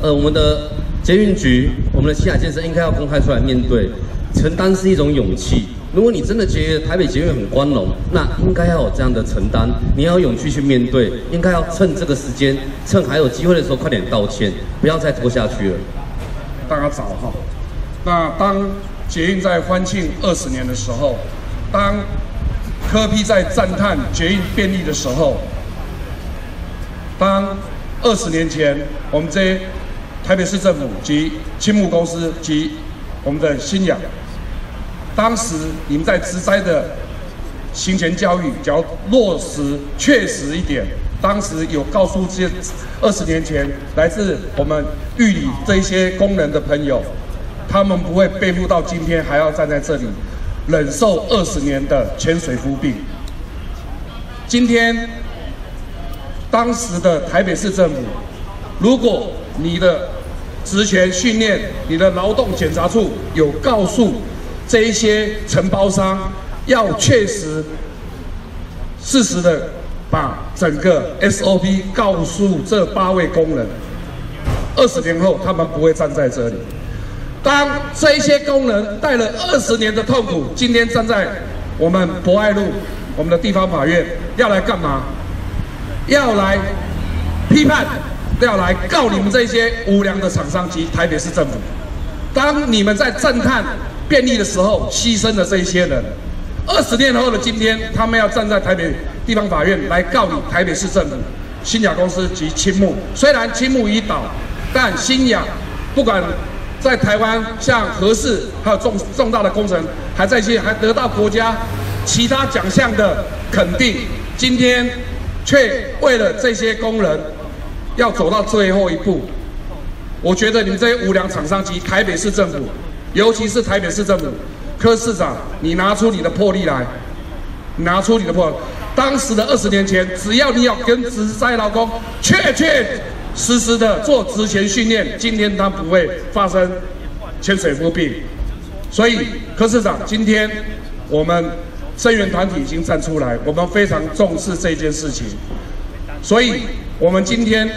呃，我们的捷运局，我们的西海建设应该要公开出来面对。承担是一种勇气。如果你真的觉得台北捷运很光荣，那应该要有这样的承担。你要有勇气去面对，应该要趁这个时间，趁还有机会的时候，快点道歉，不要再拖下去了。大家早哈。那当捷运在欢庆二十年的时候，当科批在赞叹捷运便利的时候，当二十年前我们这些台北市政府及青木公司及我们的新氧，当时你们在植灾的行前教育，只要落实确实一点，当时有告诉这些二十年前来自我们玉里这些工人的朋友，他们不会背负到今天还要站在这里。忍受二十年的潜水夫病，今天当时的台北市政府，如果你的职权训练、你的劳动检查处有告诉这一些承包商，要确实、事实的把整个 SOP 告诉这八位工人，二十年后他们不会站在这里。当这些工人带了二十年的痛苦，今天站在我们博爱路我们的地方法院要来干嘛？要来批判，要来告你们这些无良的厂商及台北市政府。当你们在震撼便利的时候，牺牲了这些人。二十年后的今天，他们要站在台北地方法院来告你台北市政府、新雅公司及青木。虽然青木已倒，但新雅不管在台湾像合适还有重重大的工程还在一些，还得到国家其他奖项的肯定。今天却为了这些工人要走到最后一步，我觉得你们这些无良厂商及台北市政府，尤其是台北市政府。柯市长，你拿出你的魄力来，拿出你的魄力。当时的二十年前，只要你要跟职灾劳工确确实时的做职前训练，今天他不会发生潜水夫病。所以，柯市长，今天我们声援团体已经站出来，我们非常重视这件事情。所以，我们今天。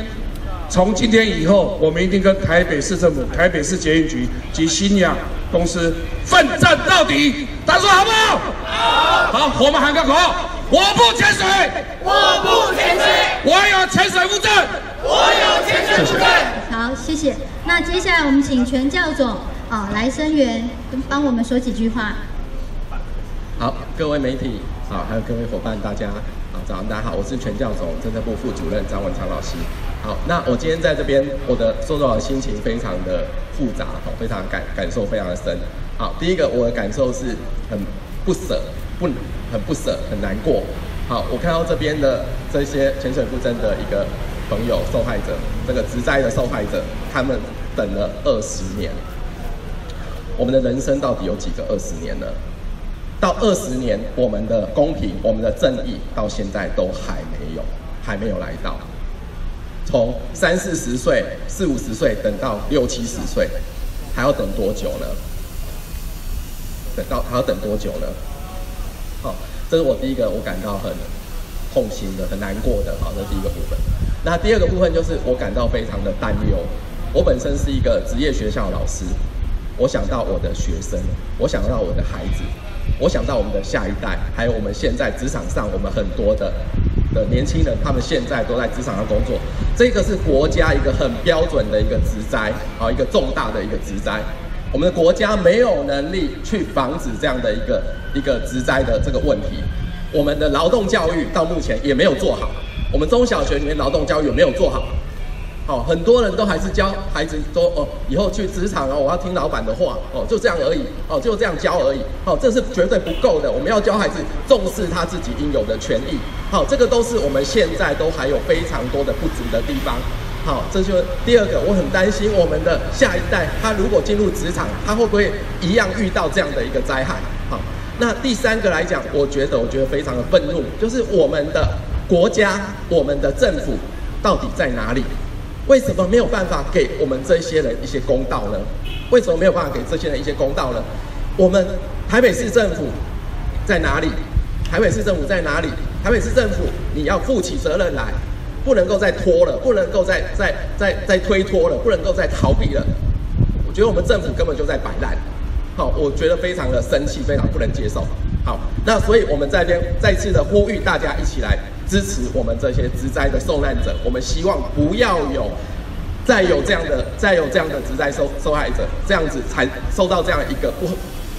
从今天以后，我们一定跟台北市政府、台北市捷运局及新雅公司奋战到底。大家说好不好？好。好，我们喊个口号：我不潜水，我不潜水，我有潜水物证，我有潜水物证。好，谢谢。那接下来我们请全教总啊来声援，帮我们说几句话。好，各位媒体，好，还有各位伙伴，大家好，早上大家好，我是全教总政策部副主任张文昌老师。好，那我今天在这边，我的说到的心情非常的复杂，好，非常感感受非常的深。好，第一个我的感受是很不舍，不很不舍，很难过。好，我看到这边的这些潜水不争的一个朋友受害者，这个直灾的受害者，他们等了二十年。我们的人生到底有几个二十年呢？到二十年，我们的公平，我们的正义，到现在都还没有，还没有来到。从三四十岁、四五十岁等到六七十岁，还要等多久呢？等到还要等多久呢？好，这是我第一个我感到很痛心的、很难过的。好，这是第一个部分。那第二个部分就是我感到非常的担忧。我本身是一个职业学校老师，我想到我的学生，我想到我的孩子，我想到我们的下一代，还有我们现在职场上我们很多的。的年轻人，他们现在都在职场上工作，这个是国家一个很标准的一个职灾，啊，一个重大的一个职灾。我们的国家没有能力去防止这样的一个一个职灾的这个问题，我们的劳动教育到目前也没有做好，我们中小学里面劳动教育有没有做好？好，很多人都还是教孩子说哦，以后去职场哦，我要听老板的话哦，就这样而已哦，就这样教而已。好，这是绝对不够的。我们要教孩子重视他自己应有的权益。好，这个都是我们现在都还有非常多的不足的地方。好，这就第二个，我很担心我们的下一代，他如果进入职场，他会不会一样遇到这样的一个灾害？好，那第三个来讲，我觉得我觉得非常的愤怒，就是我们的国家，我们的政府到底在哪里？为什么没有办法给我们这些人一些公道呢？为什么没有办法给这些人一些公道呢？我们台北市政府在哪里？台北市政府在哪里？台北市政府你要负起责任来，不能够再拖了，不能够再再再再推脱了，不能够再逃避了。我觉得我们政府根本就在摆烂。好，我觉得非常的生气，非常不能接受。好，那所以我们在边再次的呼吁大家一起来。支持我们这些植灾的受难者，我们希望不要有再有这样的再有这样的植灾受受害者，这样子才受到这样一个不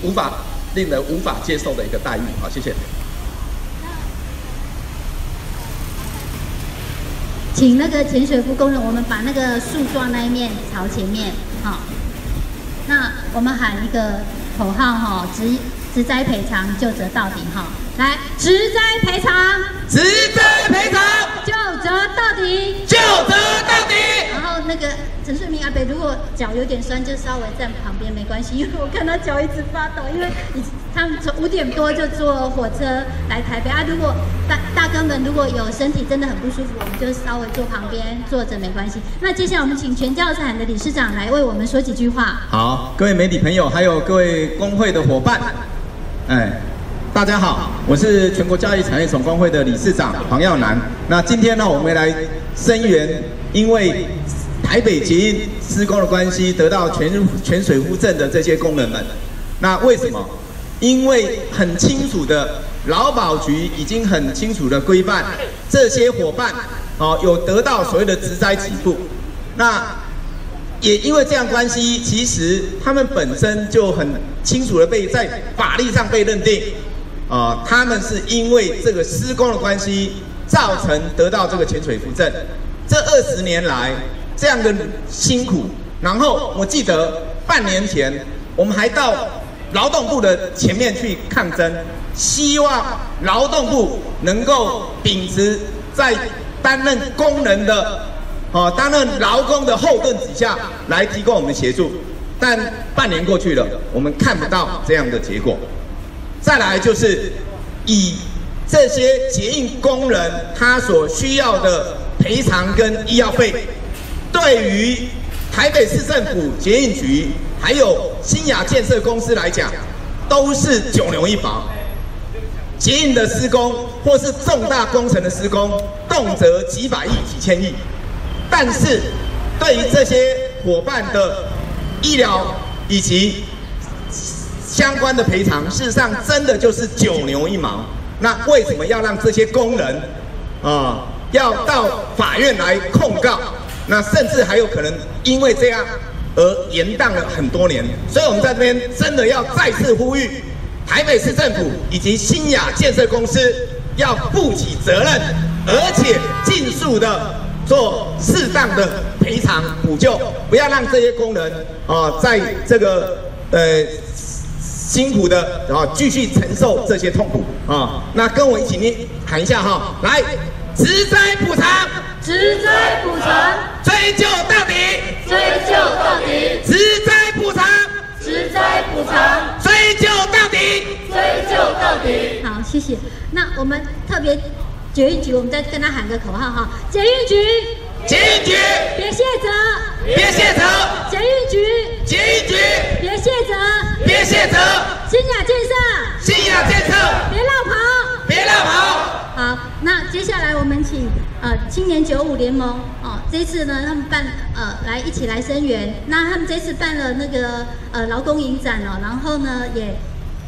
无法令人无法接受的一个待遇。好，谢谢。请那个潜水夫工人，我们把那个树桩那一面朝前面。好，那我们喊一个口号哈，植植灾赔偿就责到底哈。来，植灾赔偿，植灾赔偿，就责到底，就责到底。然后那个陈顺明阿北，如果脚有点酸，就稍微站旁边没关系，因为我看他脚一直发抖，因为他们从五点多就坐火车来台北啊。如果大大哥们如果有身体真的很不舒服，我们就稍微坐旁边坐着没关系。那接下来我们请全教产的理事长来为我们说几句话。好，各位媒体朋友，还有各位工会的伙伴，哎。大家好，我是全国教育产业总工会的理事长黄耀南。那今天呢，我们来声援，因为台北捷运施工的关系，得到全全水户镇的这些工人们。那为什么？因为很清楚的劳保局已经很清楚的规范这些伙伴哦有得到所谓的职灾给付，那也因为这样关系，其实他们本身就很清楚的被在法律上被认定啊，他们是因为这个施工的关系造成得到这个潜水扶正，这二十年来这样的辛苦，然后我记得半年前我们还到。劳动部的前面去抗争，希望劳动部能够秉持在担任工人的，哦，担任劳工的后盾底下来提供我们协助。但半年过去了，我们看不到这样的结果。再来就是以这些捷运工人他所需要的赔偿跟医药费，对于台北市政府捷运局。还有新雅建设公司来讲，都是九牛一毛。捷运的施工或是重大工程的施工，动辄几百亿、几千亿。但是，对于这些伙伴的医疗以及相关的赔偿，事实上真的就是九牛一毛。那为什么要让这些工人啊，要到法院来控告？那甚至还有可能因为这样。而延宕了很多年，所以我们在这边真的要再次呼吁台北市政府以及新雅建设公司要负起责任，而且尽速的做适当的赔偿补救，不要让这些工人啊在这个呃辛苦的然后继续承受这些痛苦啊。那跟我一起念喊一下哈，来，职灾补偿，职灾补偿，追究到底。追究到底，职灾补偿，职灾补偿，追究到底，追究到底。好，谢谢。那我们特别捷运局，我们再跟他喊个口号哈，捷运局，捷运局，别卸责，别卸责，捷运局，捷运局，别卸责，别卸责，新雅建设，新雅建设，别绕跑，别绕跑。好，那接下来我们请呃青年九五联盟哦，这次呢他们办呃来一起来声援，那他们这次办了那个呃劳工影展哦，然后呢也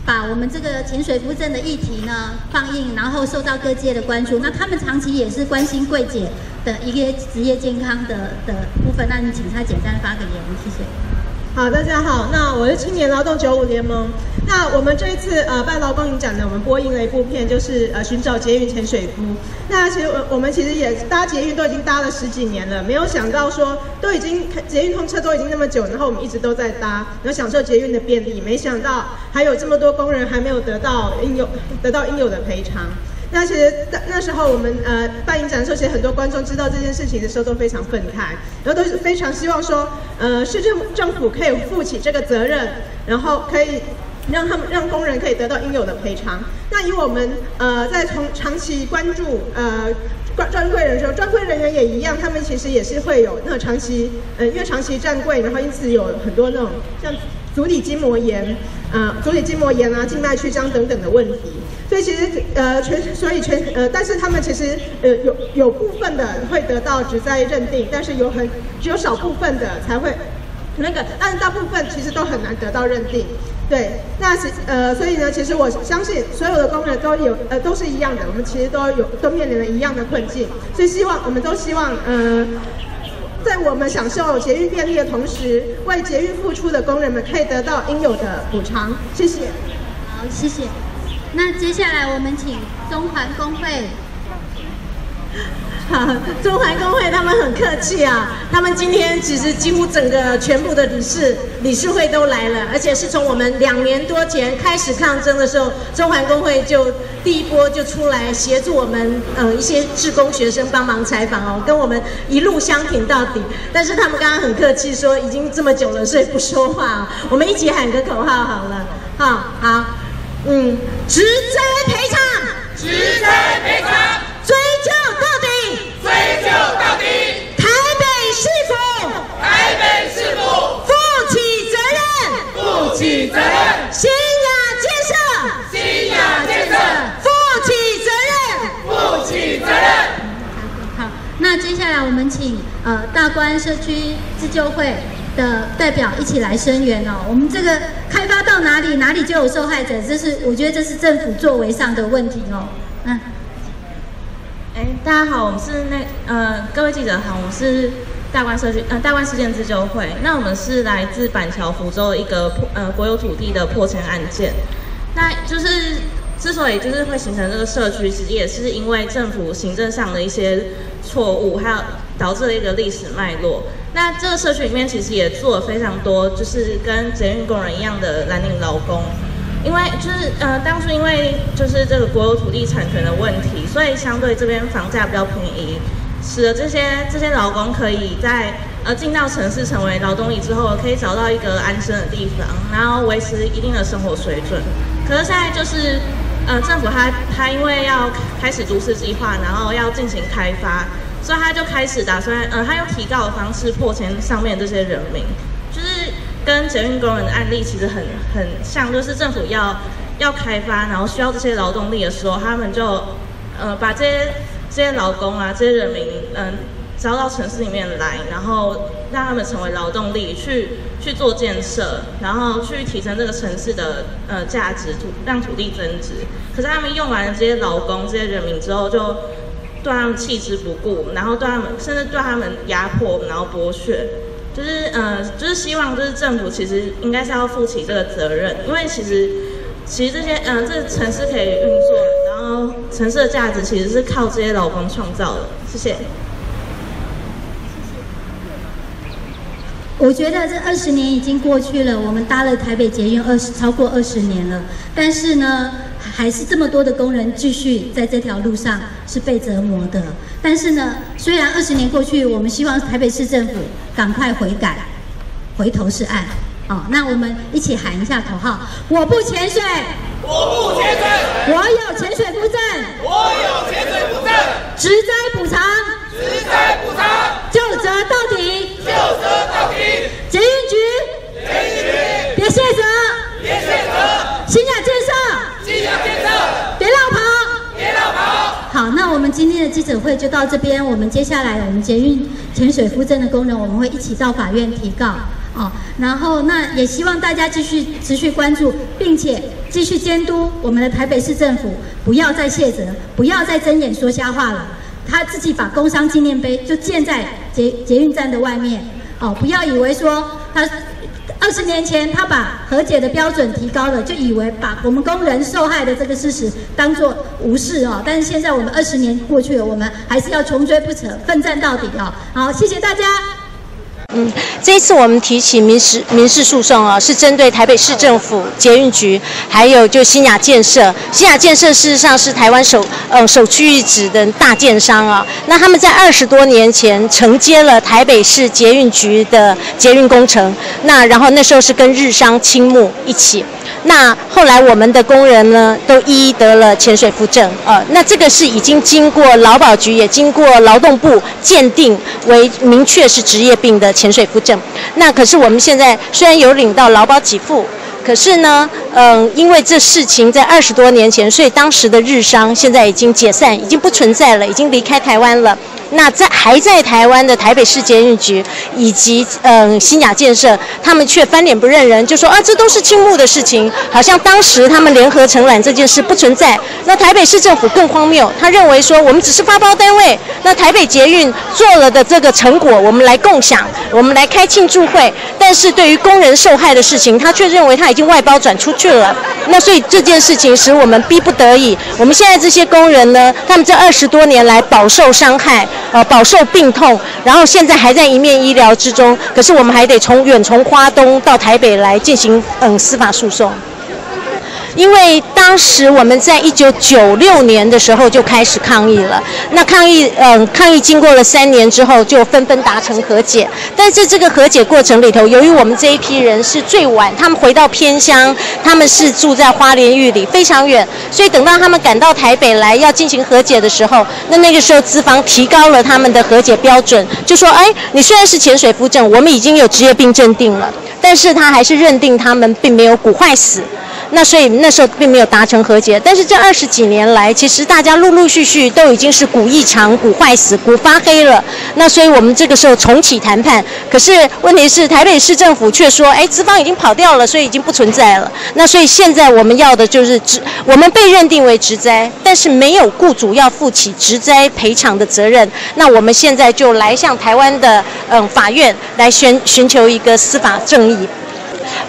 把我们这个潜水扶正的议题呢放映，然后受到各界的关注。那他们长期也是关心柜姐的一个职业健康的的部分，那你请他简单发个言，谢谢。好，大家好，那我是青年劳动九五联盟。那我们这一次呃办劳工影展呢，我们播映了一部片，就是呃寻找捷运潜水夫。那其实我我们其实也搭捷运都已经搭了十几年了，没有想到说都已经捷运通车都已经那么久，然后我们一直都在搭，然后享受捷运的便利，没想到还有这么多工人还没有得到应有得到应有的赔偿。那其实那时候我们呃办影展的时候，其实很多观众知道这件事情的时候都非常愤慨，然后都是非常希望说，呃市政政府可以负起这个责任，然后可以让他们让工人可以得到应有的赔偿。那以我们呃在从长期关注呃专专柜人时候，专柜人员也一样，他们其实也是会有那个长期呃因为长期站柜，然后因此有很多那种像。足底筋膜炎，啊，足底筋膜炎啊，静脉曲张等等的问题。所以其实，呃，全，所以全，呃，但是他们其实，呃，有有部分的会得到职灾认定，但是有很只有少部分的才会那个，但是大部分其实都很难得到认定。对，那是呃，所以呢，其实我相信所有的工人都有，呃，都是一样的，我们其实都有都面临了一样的困境。所以希望我们都希望，呃。在我们享受捷运便利的同时，为捷运付出的工人们可以得到应有的补偿。谢谢。好，谢谢。那接下来我们请中环工会。好，中环工会他们很客气啊，他们今天其实几乎整个全部的理事理事会都来了，而且是从我们两年多前开始抗争的时候，中环工会就第一波就出来协助我们，呃，一些志工学生帮忙采访哦，跟我们一路相挺到底。但是他们刚刚很客气说，已经这么久了，所以不说话。我们一起喊个口号好了，好好，嗯，职灾赔偿，职灾赔偿，追究到底。追究到底！台北市府，台北市府负起责任，负起责任。新雅建设，新雅建设负起责任，负起责任。好，那接下来我们请呃大关社区自救会的代表一起来声援哦。我们这个哪里，哪里就有受害者，这是我觉得这是政府作为上的问题哦。嗯。哎，大家好，我是那呃，各位记者好，我是大关社区呃大关事件自救会。那我们是来自板桥福州一个破呃国有土地的破迁案件。那就是之所以就是会形成这个社区，其实也是因为政府行政上的一些错误，还有导致了一个历史脉络。那这个社区里面其实也做了非常多，就是跟捷运工人一样的蓝领劳工。因为就是呃，当初因为就是这个国有土地产权的问题，所以相对这边房价比较便宜，使得这些这些劳工可以在呃进到城市成为劳动力之后，可以找到一个安身的地方，然后维持一定的生活水准。可是现在就是呃，政府他他因为要开始都市计划，然后要进行开发，所以他就开始打算呃，他用提告的方式破钱上面这些人民，就是。跟捷运工人的案例其实很很像，就是政府要要开发，然后需要这些劳动力的时候，他们就呃把这些这些劳工啊，这些人民嗯招到城市里面来，然后让他们成为劳动力去去做建设，然后去提升这个城市的呃价值，土让土地增值。可是他们用完了这些劳工、这些人民之后，就对他们弃之不顾，然后对他们甚至对他们压迫，然后剥削。就是呃，就是希望就是政府其实应该是要负起这个责任，因为其实其实这些嗯，这城市可以运作，然后城市的价值其实是靠这些劳工创造的。谢谢。我觉得这二十年已经过去了，我们搭了台北捷运二十超过二十年了，但是呢。还是这么多的工人继续在这条路上是被折磨的。但是呢，虽然二十年过去，我们希望台北市政府赶快悔改，回头是岸。好，那我们一起喊一下口号：我不潜水，我不潜水，我有潜水不证，我有潜水不证，职灾补偿，职灾补偿，就责到底，就责到底。捷运局，捷运局，别卸责，别卸责。新雅建设。别绕跑！别绕跑！好，那我们今天的记者会就到这边。我们接下来，我们捷运潜水夫证的工人，我们会一起到法院提告。哦，然后那也希望大家继续持续关注，并且继续监督我们的台北市政府，不要再卸责，不要再睁眼说瞎话了。他自己把工商纪念碑就建在捷捷运站的外面。哦，不要以为说他。二十年前，他把和解的标准提高了，就以为把我们工人受害的这个事实当作无视哦。但是现在我们二十年过去了，我们还是要穷追不舍，奋战到底哦。好，谢谢大家。嗯，这一次我们提起民事民事诉讼啊，是针对台北市政府捷运局，还有就新雅建设。新雅建设事实上是台湾首呃首屈一指的大建商啊。那他们在二十多年前承接了台北市捷运局的捷运工程，那然后那时候是跟日商青木一起。那后来我们的工人呢，都一一得了潜水夫证，呃，那这个是已经经过劳保局，也经过劳动部鉴定为明确是职业病的潜水夫证。那可是我们现在虽然有领到劳保给付，可是呢，嗯，因为这事情在二十多年前，所以当时的日商现在已经解散，已经不存在了，已经离开台湾了。那在还在台湾的台北市捷运局以及嗯新雅建设，他们却翻脸不认人，就说啊这都是青木的事情，好像当时他们联合承揽这件事不存在。那台北市政府更荒谬，他认为说我们只是发包单位，那台北捷运做了的这个成果我们来共享，我们来开庆祝会，但是对于工人受害的事情，他却认为他已经外包转出去了。那所以这件事情使我们逼不得已，我们现在这些工人呢，他们这二十多年来饱受伤害。呃，饱受病痛，然后现在还在一面医疗之中，可是我们还得从远从花东到台北来进行嗯司法诉讼。因为当时我们在一九九六年的时候就开始抗议了，那抗议，嗯，抗议经过了三年之后，就纷纷达成和解。但是这个和解过程里头，由于我们这一批人是最晚，他们回到偏乡，他们是住在花莲玉里，非常远，所以等到他们赶到台北来要进行和解的时候，那那个时候资方提高了他们的和解标准，就说，哎，你虽然是潜水夫证，我们已经有职业病认定了，但是他还是认定他们并没有骨坏死。那所以那时候并没有达成和解。但是这二十几年来，其实大家陆陆续续都已经是股异常、股坏死、股发黑了。那所以我们这个时候重启谈判，可是问题是台北市政府却说，哎，资方已经跑掉了，所以已经不存在了。那所以现在我们要的就是职，我们被认定为职灾，但是没有雇主要负起职灾赔偿的责任。那我们现在就来向台湾的嗯法院来寻寻求一个司法正义。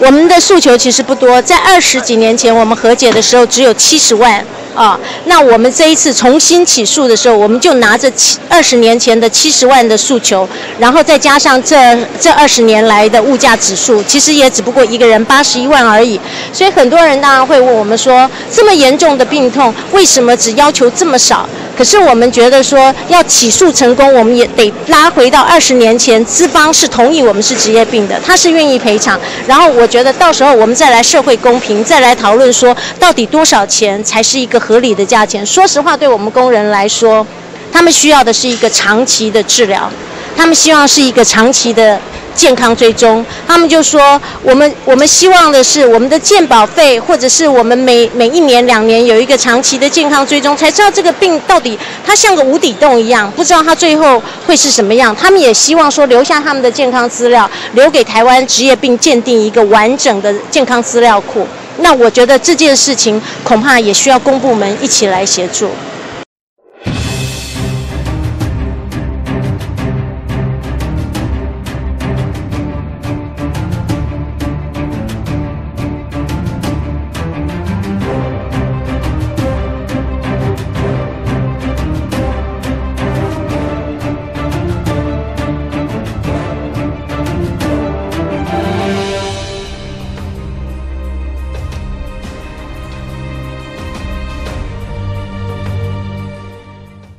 我们的诉求其实不多，在二十几年前我们和解的时候只有七十万啊，那我们这一次重新起诉的时候，我们就拿着七二十年前的七十万的诉求，然后再加上这这二十年来的物价指数，其实也只不过一个人八十一万而已。所以很多人当然会问我们说，这么严重的病痛，为什么只要求这么少？可是我们觉得说要起诉成功，我们也得拉回到二十年前，资方是同意我们是职业病的，他是愿意赔偿。然后我觉得到时候我们再来社会公平，再来讨论说到底多少钱才是一个合理的价钱。说实话，对我们工人来说，他们需要的是一个长期的治疗，他们希望是一个长期的。健康追踪，他们就说我们我们希望的是我们的健保费，或者是我们每每一年两年有一个长期的健康追踪，才知道这个病到底它像个无底洞一样，不知道它最后会是什么样。他们也希望说留下他们的健康资料，留给台湾职业病鉴定一个完整的健康资料库。那我觉得这件事情恐怕也需要公部门一起来协助。